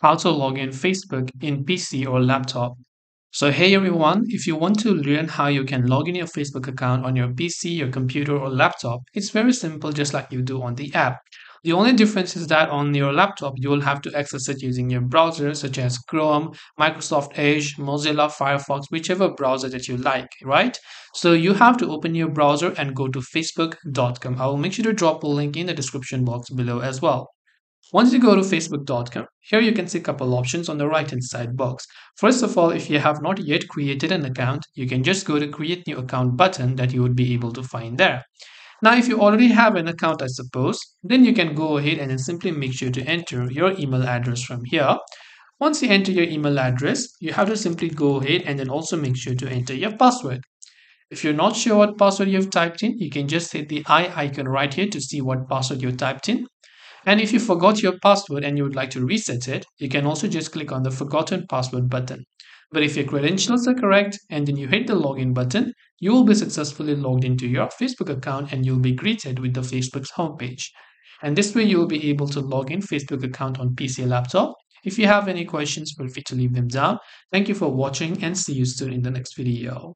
how to log in Facebook in PC or laptop. So hey everyone, if you want to learn how you can log in your Facebook account on your PC, your computer or laptop, it's very simple just like you do on the app. The only difference is that on your laptop, you will have to access it using your browser such as Chrome, Microsoft Edge, Mozilla Firefox, whichever browser that you like, right? So you have to open your browser and go to facebook.com. I will make sure to drop a link in the description box below as well. Once you go to facebook.com, here you can see a couple options on the right hand side box. First of all, if you have not yet created an account, you can just go to create new account button that you would be able to find there. Now, if you already have an account, I suppose, then you can go ahead and simply make sure to enter your email address from here. Once you enter your email address, you have to simply go ahead and then also make sure to enter your password. If you're not sure what password you've typed in, you can just hit the eye icon right here to see what password you typed in. And if you forgot your password and you would like to reset it, you can also just click on the forgotten password button. But if your credentials are correct and then you hit the login button, you will be successfully logged into your Facebook account and you'll be greeted with the Facebook's homepage. And this way you will be able to log in Facebook account on PC laptop. If you have any questions, feel free to leave them down. Thank you for watching and see you soon in the next video.